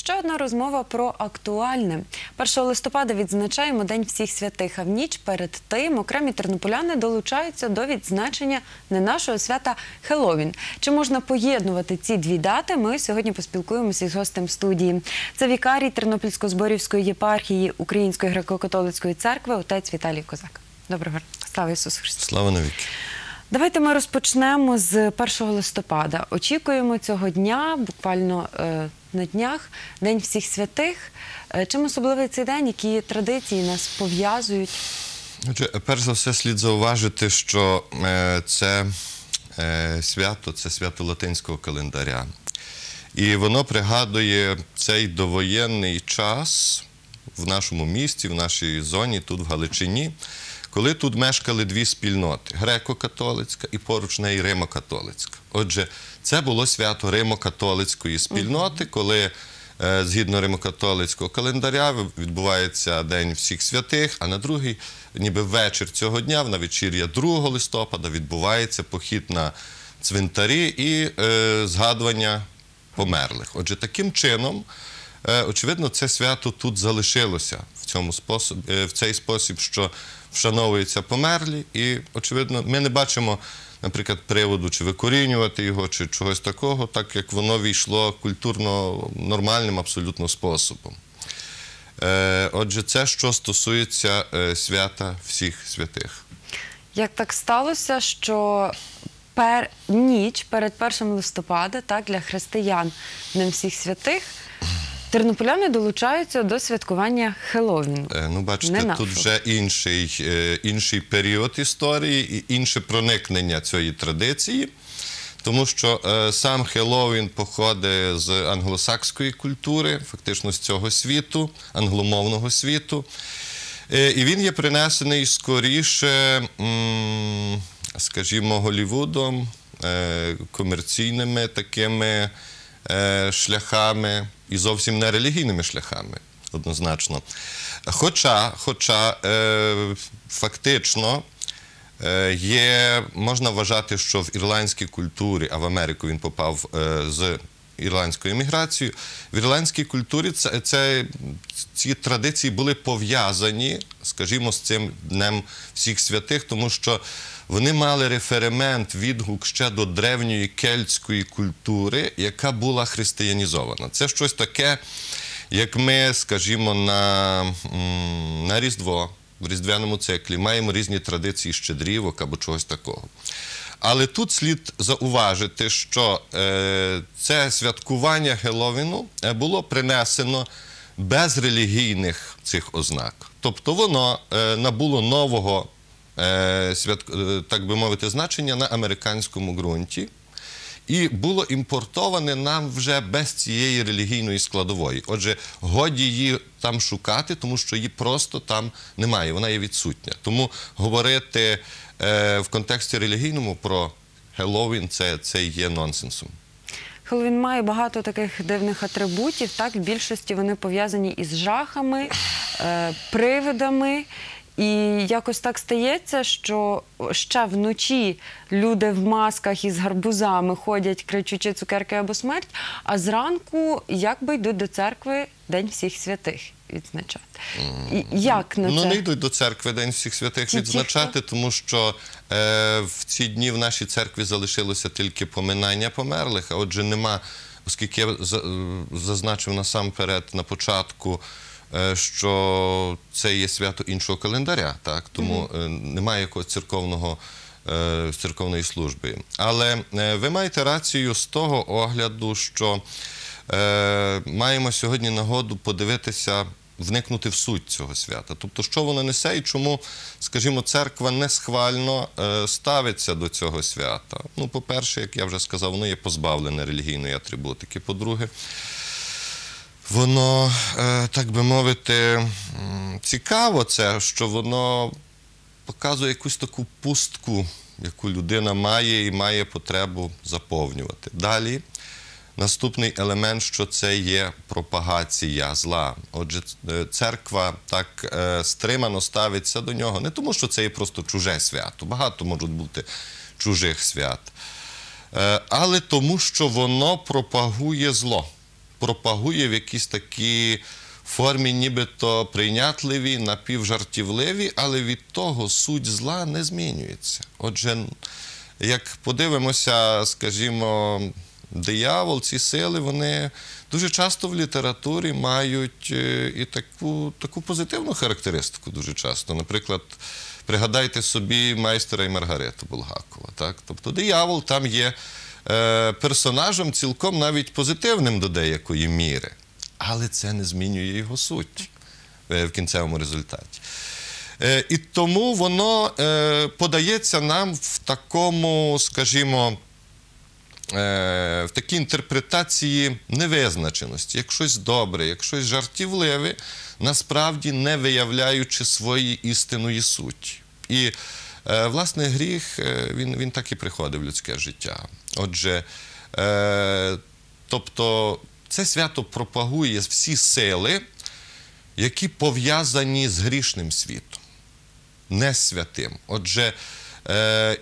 Ще одна розмова про актуальне. 1 листопада відзначаємо День всіх святих, а в ніч перед тим окремі тернополяни долучаються до відзначення не нашого свята Хеллоуін. Чи можна поєднувати ці дві дати? Ми сьогодні поспілкуємося із гостем студії. Це вікарій Тернопільсько-Зборівської єпархії Української греко-католицької церкви, отець Віталій Козак. Доброго. Слава Ісусу Христу! Слава навіки. Давайте ми розпочнемо з 1 листопада. Очікуємо цього дня, буквально е, на днях, День всіх святих. Е, чим особливий цей день, які традиції нас пов'язують? Перш за все, слід зауважити, що е, це свято, це свято латинського календаря. І воно пригадує цей довоєнний час в нашому місті, в нашій зоні, тут в Галичині, коли тут мешкали дві спільноти греко-католицька і поруч неї Римо-католицька. Отже, це було свято Римо-католицької спільноти, коли е, згідно Римо-католицького календаря відбувається День всіх святих, а на другий, ніби вечір цього дня, в навечір'я 2 листопада, відбувається похід на цвинтарі і е, згадування померлих. Отже, таким чином, е, очевидно, це свято тут залишилося цьому способ, е, в цей спосіб, що вшановуються померлі, і, очевидно, ми не бачимо, наприклад, приводу чи викорінювати його, чи чогось такого, так як воно війшло культурно нормальним абсолютно способом. Е, Отже, це що стосується е, свята всіх святих. Як так сталося, що пер... ніч перед 1 листопада, так, для християн Днем всіх святих, тернополяни долучаються до святкування Хеллоуіну. Е, Ну, Не бачите, нашого. тут вже інший, е, інший період історії і інше проникнення цієї традиції, тому що е, сам Хеллоуін походить з англосакської культури, фактично з цього світу, англомовного світу. Е, І він є принесений скоріше, м, скажімо, Голлівудом, е, комерційними такими шляхами і зовсім не релігійними шляхами, однозначно. Хоча, хоча е, фактично е, є, можна вважати, що в ірландській культурі, а в Америку він попав е, з ірландською еміграцією, в ірландській культурі це, це, ці традиції були пов'язані, скажімо, з цим Днем всіх святих, тому що вони мали реферемент, відгук ще до древньої кельтської культури, яка була християнізована. Це щось таке, як ми, скажімо, на, на Різдво, в різдвяному циклі маємо різні традиції щедрівок або чогось такого. Але тут слід зауважити, що е, це святкування Геловіну е, було принесено без релігійних цих ознак. Тобто воно е, набуло нового, так би мовити, значення на американському ґрунті. І було імпортоване нам вже без цієї релігійної складової. Отже, годі її там шукати, тому що її просто там немає, вона є відсутня. Тому говорити е, в контексті релігійному про Хеллоуін це, є нонсенсом. Хеллоуін має багато таких дивних атрибутів. Так, в більшості вони пов'язані із жахами, е, привидами. І якось так стається, що ще вночі люди в масках із гарбузами ходять, кричучи цукерки або смерть, а зранку якби йдуть до церкви День всіх святих відзначати. І як на ну, не йдуть до церкви День всіх святих Ті- ті, відзначати, тому що е, в ці дні в нашій церкві залишилося тільки поминання померлих, а отже, нема, оскільки я е, зазначив насамперед на початку. Е, Що це є свято іншого календаря, так тому е, немає якогось церковного е, церковної служби. Але ви маєте рацію з того огляду, що маємо сьогодні нагоду подивитися, вникнути в суть цього свята. Тобто, що воно несе і чому, скажімо, церква не схвально ставиться до цього свята. Ну, по-перше, як я вже сказав, воно є позбавлене релігійної атрибутики. По-друге, воно, е, так би мовити, цікаво це, що воно показує якусь таку пустку, яку людина має і має потребу заповнювати. Далі. Наступний елемент, що це є пропагація зла. Отже, е, церква так е, стримано ставиться до нього, не тому, що це є просто чуже свято. Багато можуть бути чужих свят, але тому, що воно пропагує зло. Пропагує в якійсь такій формі, нібито прийнятливі, напівжартівливі, але від того суть зла не змінюється. Отже, як подивимося, скажімо, диявол, ці сили, вони дуже часто в літературі мають е, і таку, таку позитивну характеристику дуже часто. Наприклад, пригадайте собі майстера і Маргариту Булгакова. Так? Тобто диявол там є персонажем цілком навіть позитивним до деякої міри. Але це не змінює його суть е, в кінцевому результаті. Е, І тому воно е, подається нам в такому, скажімо, е, в такій інтерпретації невизначеності, як щось добре, як щось жартівливе, насправді не виявляючи своєї істинної суті. І, е, власне, гріх е, він, він так і приходить в людське життя. Отже, е, тобто це свято пропагує всі сили, які пов'язані з грішним світом не святим. Отже, е,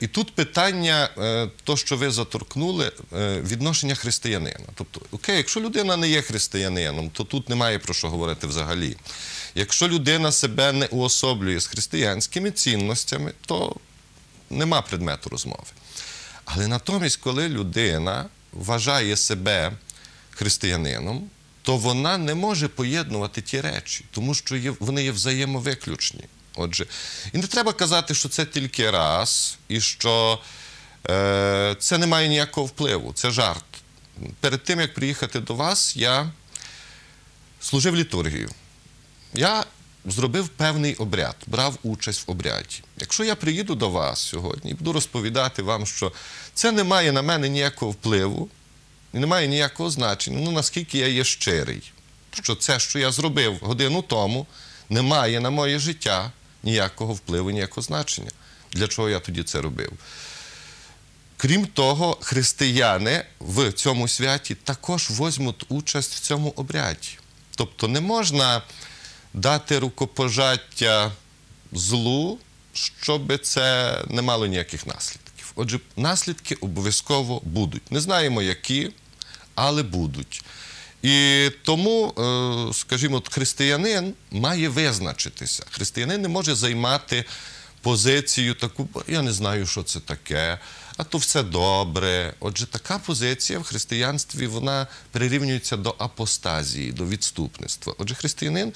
і тут питання, е, то, що ви заторкнули, е, відношення християнина. Тобто, окей, якщо людина не є християнином, то тут немає про що говорити взагалі. Якщо людина себе не уособлює з християнськими цінностями, то нема предмету розмови. Але натомість, коли людина вважає себе християнином, то вона не може поєднувати ті речі, тому що є, вони є взаємовиключні. Отже, і не треба казати, що це тільки раз, і що е, це не має ніякого впливу, це жарт. Перед тим, як приїхати до вас, я служив літургію. Я зробив певний обряд, брав участь в обряді. Якщо я приїду до вас сьогодні і буду розповідати вам, що це не має на мене ніякого впливу і не має ніякого значення, ну наскільки я є щирий, що це, що я зробив годину тому, не має на моє життя ніякого впливу, ніякого значення. Для чого я тоді це робив? Крім того, християни в цьому святі також возьмуть участь в цьому обряді. Тобто не можна дати рукопожаття злу, щоб це не мало ніяких наслідків. Отже, наслідки обов'язково будуть. Не знаємо, які, але будуть. І тому, е, скажімо, християнин має визначитися. Християнин не може займати позицію таку, я не знаю, що це таке, а то все добре. Отже, така позиція в християнстві вона прирівнюється до апостазії, до відступництва. Отже, християнин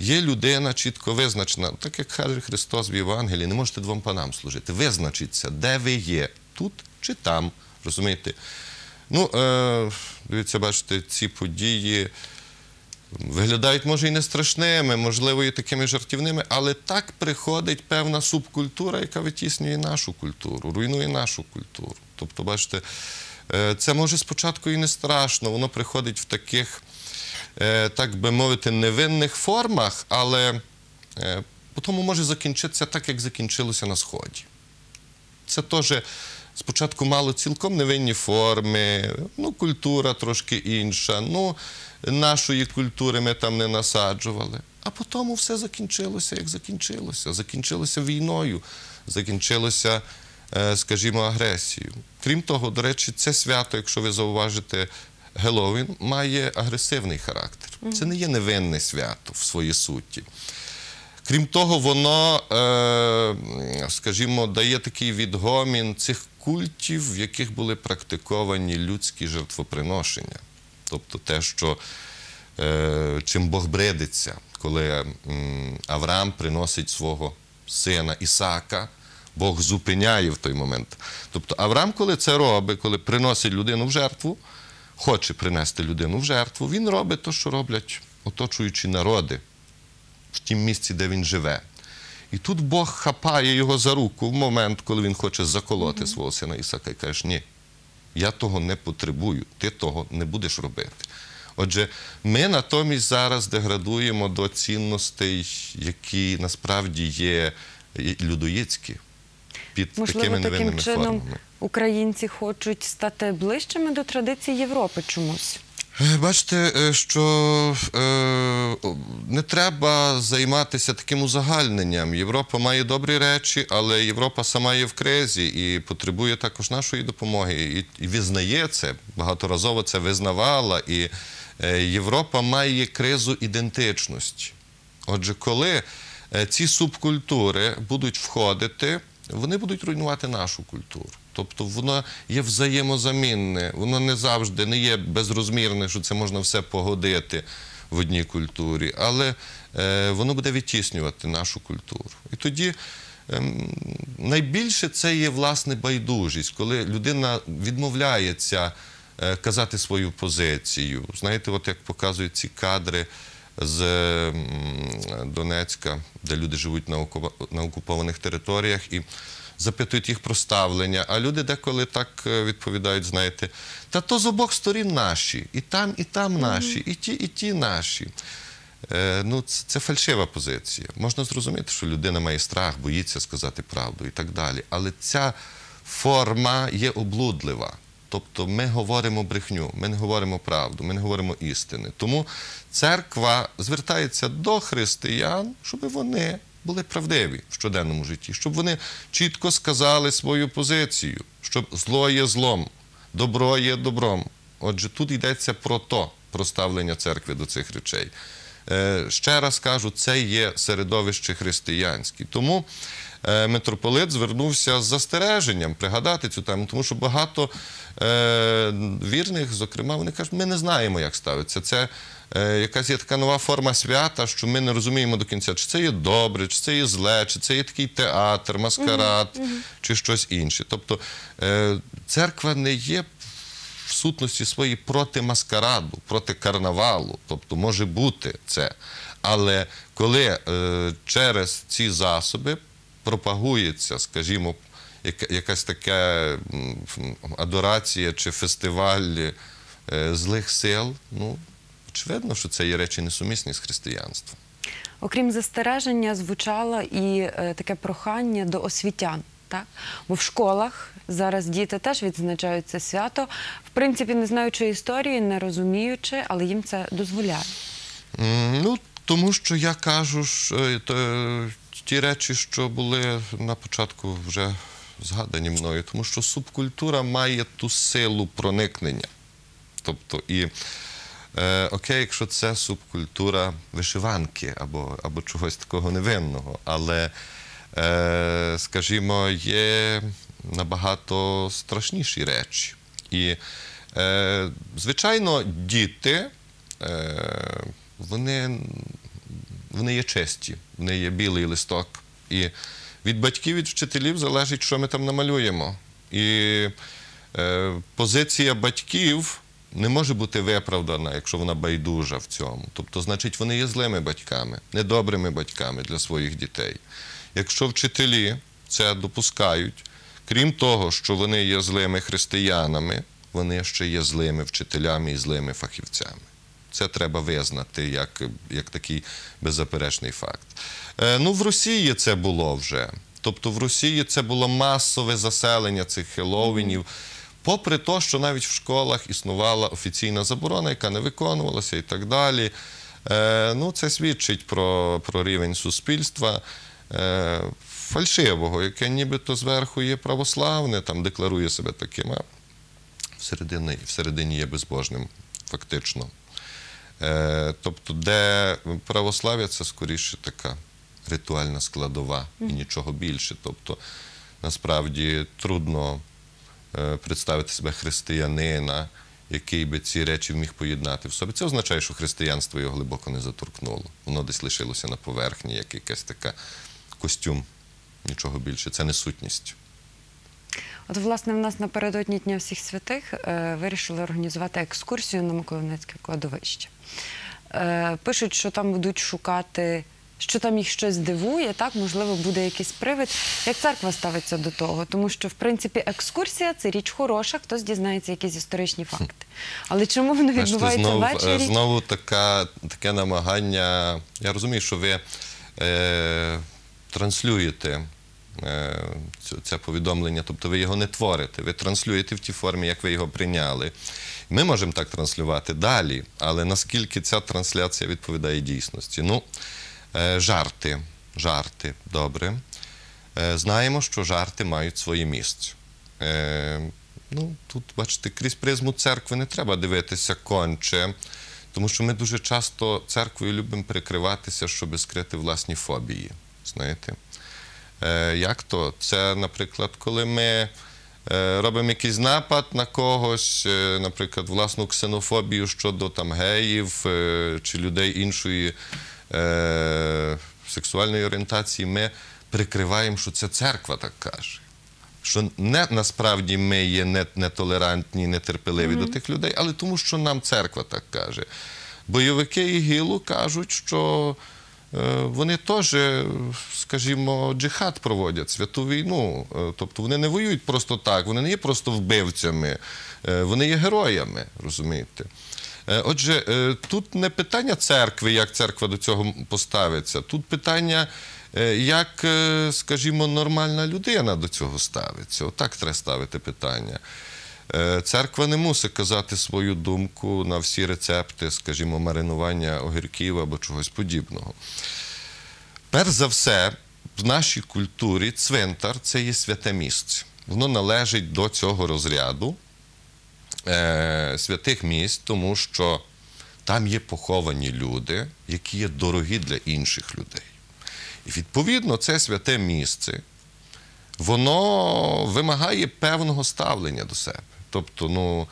є людина чітко визначена, так як каже Христос в Євангелії, не можете двом панам служити. Визначіться, де ви є, тут чи там. Розумієте? Ну, е, дивіться, бачите, ці події виглядають, може, і не страшними, можливо, і такими жартівними, але так приходить певна субкультура, яка витіснює нашу культуру, руйнує нашу культуру. Тобто, бачите, е, це може спочатку і не страшно, воно приходить в таких, е, так би мовити, невинних формах, але е, потім може закінчитися так, як закінчилося на Сході. Це теж спочатку мало цілком невинні форми, ну, культура трошки інша, ну, нашої культури ми там не насаджували. А потім все закінчилося, як закінчилося. Закінчилося війною, закінчилося, е, скажімо, агресією. Крім того, до речі, це свято, якщо ви зауважите, Геловін має агресивний характер. Це не є невинне свято в своїй суті. Крім того, воно, е, скажімо, дає такий відгомін цих культів, в яких були практиковані людські жертвоприношення. Тобто те, що е, чим Бог бредиться, коли Авраам приносить свого сина Ісака, Бог зупиняє в той момент. Тобто Авраам, коли це робить, коли приносить людину в жертву, хоче принести людину в жертву, він робить те, що роблять оточуючі народи в тім місці, де він живе. І тут Бог хапає його за руку в момент, коли він хоче заколоти свого сина Ісака і каже, ні, я того не потребую, ти того не будеш робити. Отже, ми натомість зараз деградуємо до цінностей, які насправді є людоїцькі, під Можливо, такими таким чином формами. українці хочуть стати ближчими до традицій Європи чомусь. Е, Бачите, е, що е, не треба займатися таким узагальненням. Європа має добрі речі, але Європа сама є в кризі і потребує також нашої допомоги. І, визнає це, багаторазово це визнавала. І е, Європа має кризу ідентичності. Отже, коли е, ці субкультури будуть входити, вони будуть руйнувати нашу культуру. Тобто воно є взаємозамінне, воно не завжди не є безрозмірне, що це можна все погодити в одній культурі, але е, воно буде відтіснювати нашу культуру. І тоді ем, найбільше це є власне байдужість, коли людина відмовляється е, казати свою позицію. Знаєте, от як показують ці кадри з Донецька, де люди живуть на окупованих територіях і запитують їх про ставлення. А люди деколи так е, відповідають, знаєте, та то з обох сторін наші, і там, і там наші, і ті, і ті наші. Е, ну, це, це фальшива позиція. Можна зрозуміти, що людина має страх, боїться сказати правду і так далі. Але ця форма є облудлива. Тобто ми говоримо брехню, ми не говоримо правду, ми не говоримо істини. Тому церква звертається до християн, щоб вони були правдиві в щоденному житті, щоб вони чітко сказали свою позицію, щоб зло є злом, добро є добром. Отже, тут йдеться про то, про ставлення церкви до цих речей. Е, Ще раз кажу, це є середовище християнське. Тому митрополит звернувся з застереженням пригадати цю тему, тому що багато е, вірних, зокрема, вони кажуть, ми не знаємо, як ставиться. Це е, якась є така нова форма свята, що ми не розуміємо до кінця, чи це є добре, чи це є зле, чи це є такий театр, маскарад, чи щось інше. Тобто е, церква не є в сутності своїй проти маскараду, проти карнавалу. Тобто може бути це. Але коли е, через ці засоби пропагується, скажімо, якась така адорація чи фестиваль е, злих сил, ну, очевидно, що це є речі несумісні з християнством. Окрім застереження, звучало і е, таке прохання до освітян. Так? Бо в школах зараз діти теж відзначають це свято, в принципі, не знаючи історії, не розуміючи, але їм це дозволяє. Ну, тому що я кажу, що е, ті речі, що були на початку вже згадані мною, тому що субкультура має ту силу проникнення. Тобто, і е, окей, якщо це субкультура вишиванки або, або чогось такого невинного, але, е, скажімо, є набагато страшніші речі. І, е, звичайно, діти. Е, вони, вони є честі, вони є білий листок. І від батьків, від вчителів залежить, що ми там намалюємо. І е, позиція батьків не може бути виправдана, якщо вона байдужа в цьому. Тобто, значить, вони є злими батьками, недобрими батьками для своїх дітей. Якщо вчителі це допускають, крім того, що вони є злими християнами, вони ще є злими вчителями і злими фахівцями. Це треба визнати як, як такий беззаперечний факт. Е, ну, в Росії це було вже. Тобто в Росії це було масове заселення цих хеловінів. Попри те, що навіть в школах існувала офіційна заборона, яка не виконувалася і так далі. Е, ну, це свідчить про, про рівень суспільства е, фальшивого, яке нібито зверху є православне, там декларує себе таким, а всередині, всередині є безбожним, фактично. Е, тобто, де православ'я це скоріше така ритуальна складова і нічого більше. Тобто, насправді трудно е, представити себе християнина, який би ці речі міг поєднати в собі. Це означає, що християнство його глибоко не заторкнуло. Воно десь лишилося на поверхні, як якась така костюм. Нічого більше. Це не сутність. От, власне, в нас напередодні Дня всіх святих е, вирішили організувати екскурсію на Миколинецьке кладовище. Е, пишуть, що там будуть шукати, що там їх щось дивує, так, можливо, буде якийсь привид. Як церква ставиться до того? Тому що, в принципі, екскурсія це річ хороша, хтось дізнається якісь історичні факти. Але чому воно відбувається знов, е, ввечері? знову така, таке намагання. Я розумію, що ви е, транслюєте це повідомлення, тобто ви його не творите, ви транслюєте в тій формі, як ви його прийняли. Ми можемо так транслювати далі, але наскільки ця трансляція відповідає дійсності? Ну, е, жарти, жарти, добре. Е, Знаємо, що жарти мають своє місце. Е, ну, тут, бачите, крізь призму церкви не треба дивитися конче, Тому що ми дуже часто церквою любимо прикриватися, щоб скрити власні фобії. Знаєте? Е, як то? Це, наприклад, коли ми е, робимо якийсь напад на когось, е, наприклад, власну ксенофобію щодо там, геїв чи людей іншої сексуальної орієнтації, ми прикриваємо, що це церква так каже. Що не насправді ми є нетолерантні, нетерпеливі до тих людей, але тому, що нам церква так каже. Бойовики ІГІЛу кажуть, що вони теж, е, скажімо, джихад проводять святу війну. Е, Тобто вони не воюють просто так, вони не є просто вбивцями, е, вони є героями, розумієте. Е, Отже, е, тут не питання церкви, як церква до цього поставиться. Тут питання, е, як, е, скажімо, нормальна людина до цього ставиться. Отак треба ставити питання. Е, Церква не мусить казати свою думку на всі рецепти, скажімо, маринування огірків або чогось подібного. Перш за все, в нашій культурі цвинтар це є святе місце. Воно належить до цього розряду е, святих місць, тому що там є поховані люди, які є дорогі для інших людей. І відповідно це святе місце, воно вимагає певного ставлення до себе. Тобто, ну,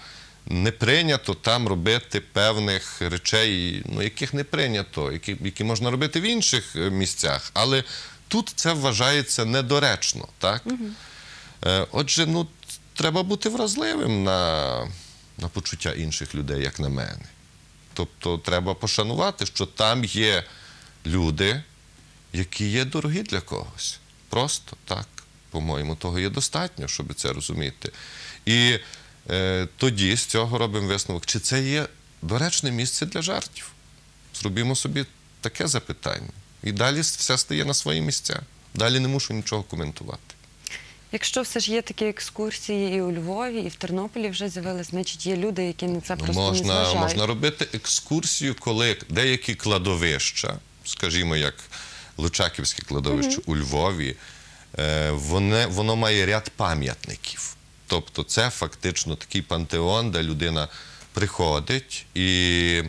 не прийнято там робити певних речей, ну, яких не прийнято, які, які можна робити в інших е, місцях. Але тут це вважається недоречно. Так? Е, Отже, ну, треба бути вразливим на, на почуття інших людей, як на мене. Тобто треба пошанувати, що там є люди, які є дорогі для когось. Просто так, по-моєму, того є достатньо, щоб це розуміти. І тоді з цього робимо висновок, чи це є доречне місце для жартів. Зробімо собі таке запитання. І далі все стає на свої місця. Далі не мушу нічого коментувати. Якщо все ж є такі екскурсії і у Львові, і в Тернополі вже з'явились, значить є люди, які на це Ну, просто не можна, зважають. можна робити екскурсію, коли деякі кладовища, скажімо, як Лучаківське кладовище у Львові, е, воно, воно має ряд пам'ятників. Тобто це фактично такий пантеон, де людина приходить і,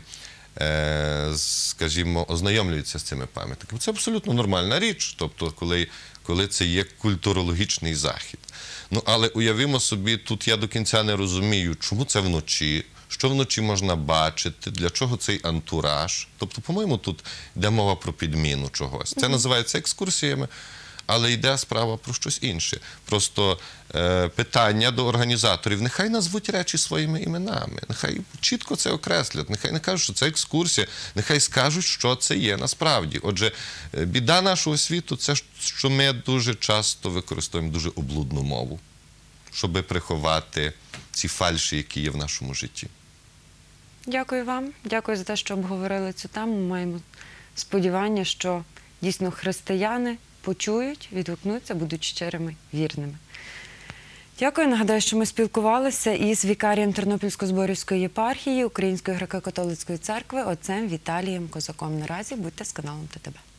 е, скажімо, ознайомлюється з цими пам'ятниками. Це абсолютно нормальна річ, тобто, коли, коли це є культурологічний захід. Ну, але уявімо собі, тут я до кінця не розумію, чому це вночі, що вночі можна бачити, для чого цей антураж. Тобто, по-моєму, тут йде мова про підміну чогось. Це називається екскурсіями, але йде справа про щось інше. Просто е, питання до організаторів: нехай назвуть речі своїми іменами, нехай чітко це окреслять, нехай не кажуть, що це екскурсія, нехай скажуть, що це є насправді. Отже, е, біда нашого світу це що ми дуже часто використовуємо дуже облудну мову, щоб приховати ці фальші, які є в нашому житті. Дякую вам. Дякую за те, що обговорили цю тему. Маємо сподівання, що дійсно християни почують, відгукнуться, будуть щирими, вірними. Дякую. Нагадаю, що ми спілкувалися із вікарієм Тернопільсько-Зборівської єпархії Української греко-католицької церкви отцем Віталієм Козаком. Наразі будьте з каналом ТТБ.